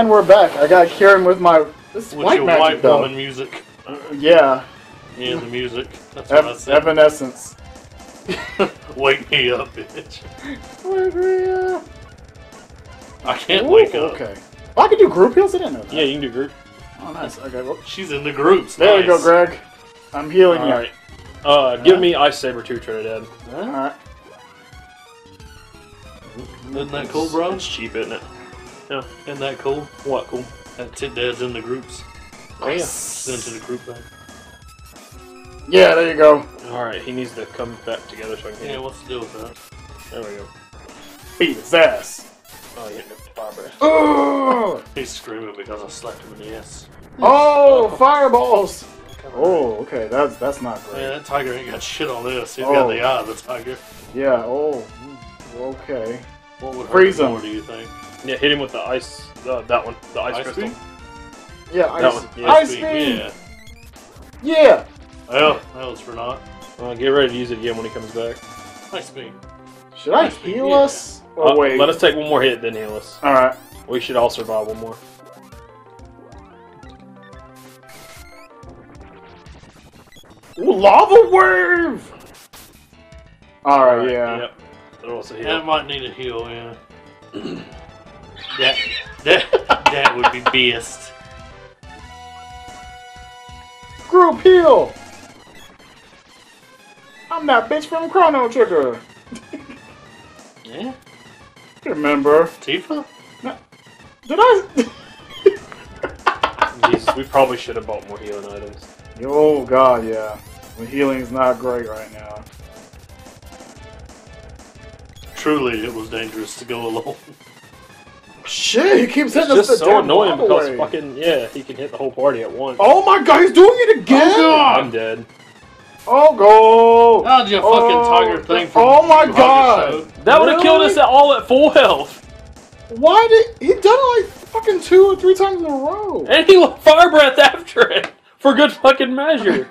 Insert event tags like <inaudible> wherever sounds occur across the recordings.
And we're back. I got Kieran with my this With white your magic white though. woman music. Yeah, Yeah, the music. That's what I said. Evanescence. <laughs> Wake me up, bitch. Wake me up. I can't Ooh, wake up. Okay. Oh, I can do group heals. I didn't know that. Yeah, you can do group. Oh, nice. Okay. Well, She's in the groups. there nice. you go, Greg. I'm healing All you. right. Uh, give me Ice Saber 2 Trinidad. All right. Isn't that cool, bro? It's cheap, isn't it? Yeah, isn't that cool? What? Cool. That Tit Dad's in the groups. Oh, yeah. Sent to the group thing. Yeah, there you go. All right, he needs to come back together so I can. Yeah, what's the deal with that? There we go. Beat his ass. Oh, you hit the fire. Oh, <laughs> He's screaming because I slapped him in the ass. oh, fireballs. Oh, okay. That's that's not great. Yeah, that tiger ain't got shit on this. He's Oh. got the eye of the tiger. Yeah. Oh. Okay. What would hurt Freeze him. more, do you think? Yeah, hit him with the ice. Uh, that one, the ice, Ice crystal. beam? Yeah. That Ice, one, yeah. ice Beam, beam. Yeah. Yeah. Well, that was for not. Uh, get ready to use it again when he comes back. Ice beam. Should I Ice beam, heal yeah. us? Or Uh, wait. Let us take one more hit, then heal us. All right. We should all survive one more. Ooh, lava wave. All right. Yeah. Yep. That'll also heal. That might need a heal, yeah. <clears throat> that, that, that would be best. Group heal. I'm that bitch from Chrono Trigger. Yeah? Remember? Tifa? No. Did I? <laughs> Jesus, we probably should have bought more healing items. oh God, yeah. The healing's not great right now. Truly, it was dangerous to go alone. <laughs> Shit, he keeps It's hitting us just the so damn annoying because wave. fucking yeah, he can hit the whole party at once. Oh my God, he's doing it oh, again. I'm dead. Oh, go. How'd you fucking Oh, tiger thing from oh my Yu Hakusho? God. That would have killed us at all at full health. Why did he done it like fucking two or three times in a row? And he left fire breath after it <laughs> for good fucking measure.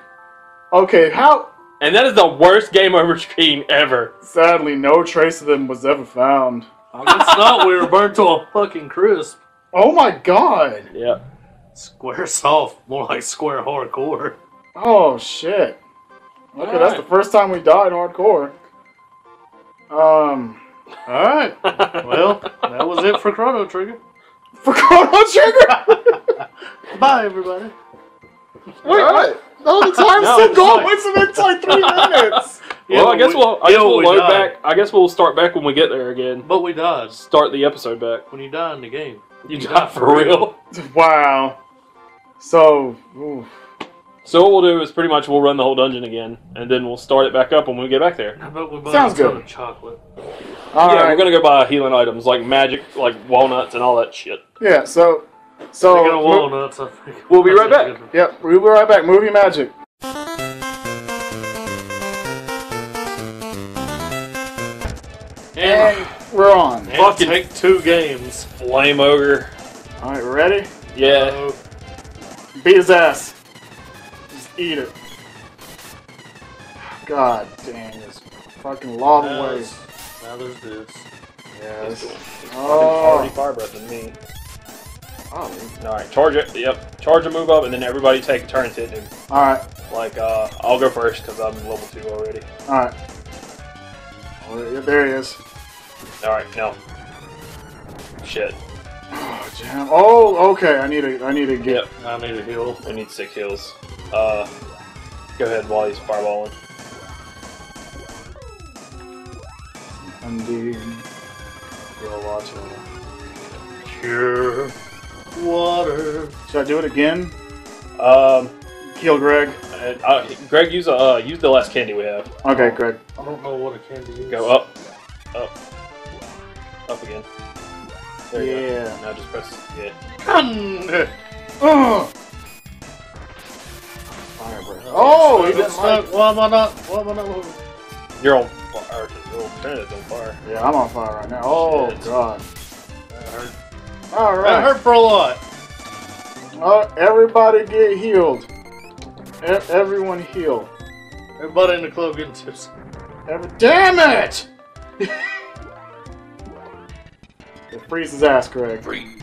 Okay, how? And that is the worst game over screen ever. Sadly, no trace of them was ever found. I guess not. We were burnt to a fucking crisp. Oh my God. Yeah. Square soft, more like square hardcore. Oh shit. Okay, that's the first time we died hardcore. Um, Alright. Well, that was it for Chrono Trigger. for Chrono Trigger. <laughs> Bye, everybody. Wait, Alright. no, the time's No, still going. fine. It's been like three minutes. Well, I guess we- we'll I guess we'll we load died. back. I guess we'll start back when we get there again. But we died. Start the episode back. When you die in the game. You You die die for for real. <laughs> Wow. So, oof. So what we'll do is pretty much we'll run the whole dungeon again, and then we'll start it back up when we get back there. How about we buy Sounds good. of chocolate? all yeah, right. we're gonna go buy healing items like magic, like walnuts and all that shit. Yeah. So, so Speaking of mo- walnuts, I think We'll be right back. Yep, we'll be right back. Movie magic. We're on. and Fucking- take two games. Flame ogre. All right, ready? Yeah. Uh, Beat his ass. Just eat it. God dang this fucking lava now wave. now there's this. Yes. Fucking Oh. already fire breath than me. oh. All right, charge it. Yep, charge a move up, and then everybody take turns hitting him. All right. Like, uh, I'll go first because I'm level two already. All right. Oh, there he is. All right, no. Shit. Oh, jam. Oh, okay. I need to. I need to get. Yep. I need a heal. I need six heals. Uh, go ahead while he's fireballing. Undo. Real water. Pure water. Should I do it again? Um, Heal Greg. and, uh, Greg, use uh, use the last candy we have. Okay, Greg. I don't know what a candy is. Go up, up, up again. There you Yeah. go. Now just press yeah. Ugh. <laughs> Ugh. Fire breath. Oh, he I'm didn't like. stuck. Why am I not? Why am I not moving? You're on fire. Oh, Trinidad's on fire. Yeah, I'm on fire right now. Oh Shit. God. That hurt. All That hurt for a lot. Oh, everybody get healed. E- everyone heal. Everybody in the club getting tips. Every- Damn it! <laughs> it freezes ass, Greg. Freeze.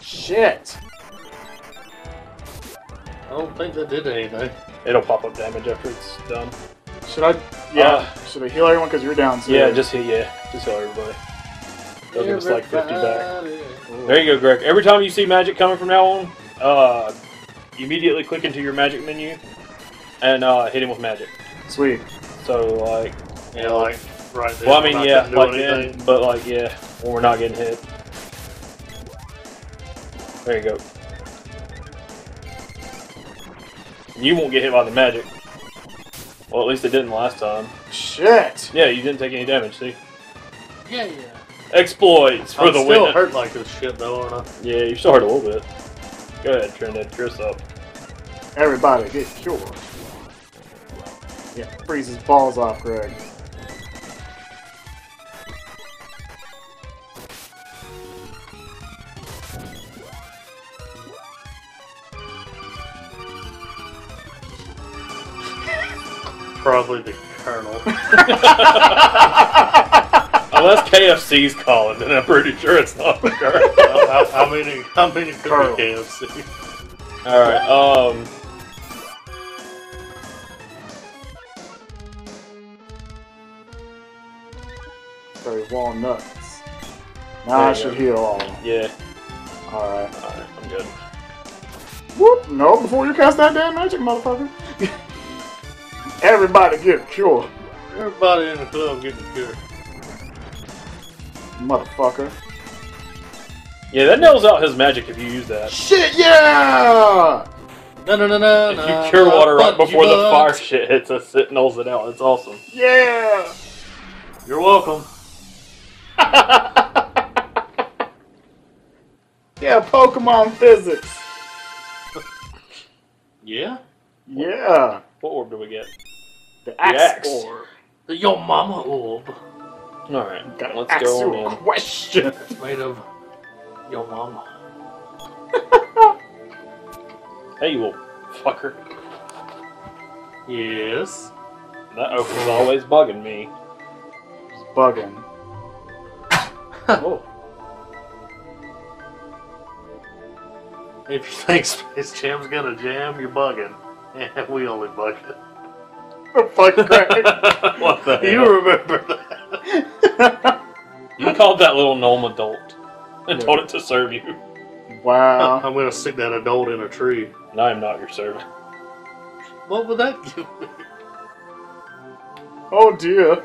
Shit. I don't think that did anything. It'll pop up damage after it's done. Should I? Yeah. Uh, should I heal everyone because you're down too? Yeah, just hit yeah, just heal everybody. They'll give us like 50 back. Everybody. There you go, Greg. Every time you see magic coming from now on, uh, immediately click into your magic menu and uh, hit him with magic. Sweet. So like, Yeah, like right there. well, I mean, yeah, like then, but like, yeah, when we're not getting hit. There you go. You won't get hit by the magic. Well, at least it didn't last time. Shit. Yeah, you didn't take any damage. See, Yeah, yeah. exploits for I'm the still win. hurt like this shit though, aren't I? Yeah, you still hurt a little bit. Go ahead, turn that Chris up. Everybody get cured. Yeah, freezes balls off, Greg. Probably the Colonel. <laughs> Unless KFC's calling, then I'm pretty sure it's not the Colonel. how, how, how many? How many could Colonel. be KFC? Alright, um. Very walnuts. Now I There you should go. heal all. Yeah, Alright. alright, I'm good. Whoop! No, before you cast that damn magic, motherfucker. <laughs> Everybody get cured, Everybody in the club getting cured. motherfucker. Yeah, that nails out his magic if you use that. Shit, yeah! No, no, no, no. If no, you cure no, water right before the fire shit hits us, it nulls it out. It's awesome. Yeah! You're welcome. <laughs> Yeah, Pokemon physics. Yeah. Yeah. What orb do we get? The axe. axe orb. The Yo Mama orb Alright, let's ask go you on in. question. <laughs> made of Yo Mama. Hey, you old fucker. Yes. That open's always bugging me. It's bugging. <laughs> oh. If you think <laughs> Space Jam's gonna jam, you're bugging. Yeah, we only bugging. <laughs> The fuck, Greg? <laughs> what the You remember that? You called that little gnome adult and Yeah. told it to serve you. wow. I'm gonna stick that adult in a tree. And I am not your servant. What would that give me? Oh dear.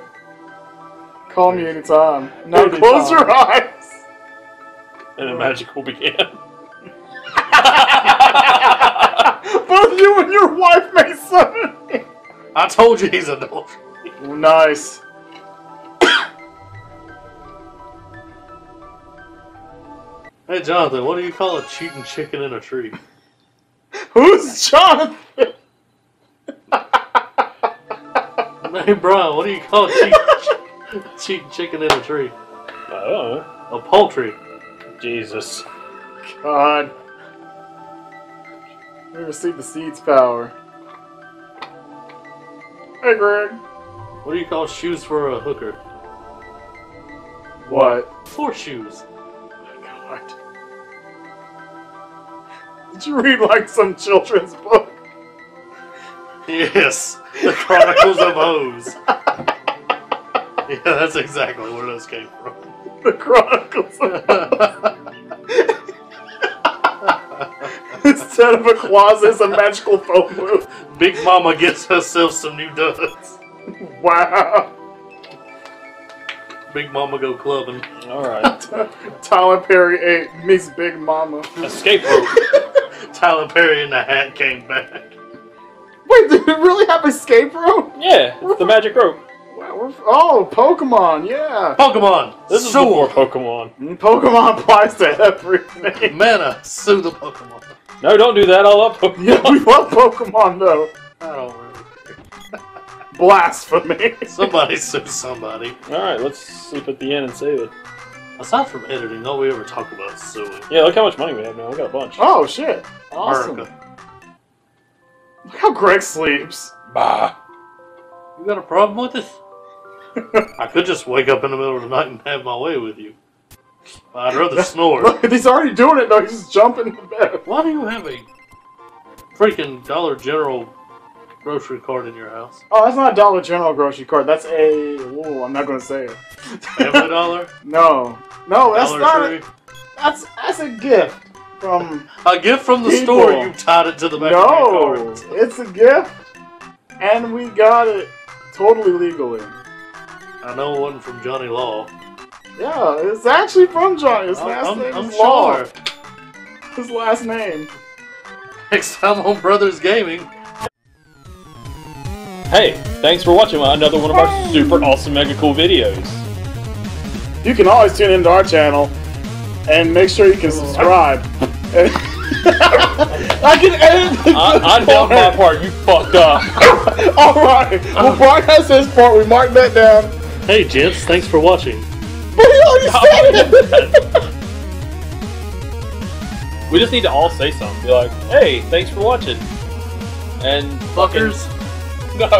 Call me anytime. Now Anytime. close your eyes. And the magic will begin. <laughs> Both you and your wife may summon me. I told you he's adult. Nice. Hey Jonathan, what do you call a cheating chicken in a tree? Who's Jonathan? Hey Brian, what do you call a cheating, cheating chicken in a tree? oh, A poultry. Jesus. God. Never see the seed's power. Hey, Greg. What do you call shoes for a hooker? What? Horseshoes. God. Did you read like some children's book? Yes, the Chronicles of O's. Yeah, that's exactly where those came from. <laughs> The Chronicles Instead of a closet, it's a magical phone booth. Big Mama gets herself some new duds. Wow. Big Mama go clubbing. Alright. <laughs> Tyler Perry ate Miss Big Mama. Escape rope. <laughs> Tyler Perry in the hat came back. Wait, did it really have escape rope? Yeah, it's the magic rope. Wow, we're- Oh, Pokemon, yeah. Pokemon. This is sue before 'em. Pokemon. Mm, Pokemon <laughs> applies to everything. Mana, sue the Pokemon. No, don't do that. I love <laughs> Pokemon. Yeah, we love Pokemon though. I don't really. Blasphemy. Somebody sue somebody. Alright, let's sleep at the end and save it. Aside from editing, all we ever talk about is suing. Yeah, look how much money we have now. We got a bunch. Oh shit! Awesome. America. Look how Greg sleeps. Bah. You got a problem with this? <laughs> I could just wake up in the middle of the night and have my way with you. I'd rather <laughs> snore. Look, he's already doing it though. He's just jumping in bed. Why do you have a freaking Dollar General grocery card in your house? Oh, that's not a Dollar General grocery card. That's a. Ooh, I'm not gonna say it. Family <laughs> Dollar? No, no, that's Dollar not. Tree? A, that's that's a gift from. A gift from the People. store. You tied it to the back of No, your car. it's a gift, and we got it totally legally. I know one from Johnny Law. Yeah, it's actually from Johnny. His I'm, last I'm, name I'm is Law. His last name. Next time on Brothers Gaming, Hey, thanks for watching another one of our super awesome, mega cool videos. You can always tune into our channel and make sure you can subscribe. <laughs> I can edit the I, I <laughs> good done my part. part. You fucked up. <laughs> All right. Well, Mark has his part. We marked that down. hey gents, thanks for watching. But he already said it. We just need to all say something. Be like, hey, thanks for watching. And Fuckers. <laughs> no. <laughs>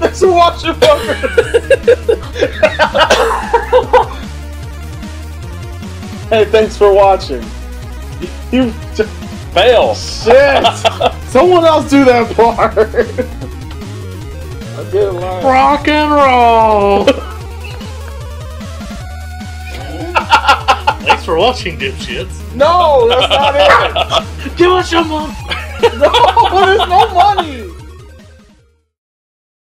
Thanks for watching, fuckers. <laughs> hey, thanks for watching. You Fail. shit. Someone else do that part. I did lie. Rock and roll. For watching, dipshits. No, that's not it. <laughs> Give us your money. <laughs> No, there's no money.